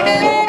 走。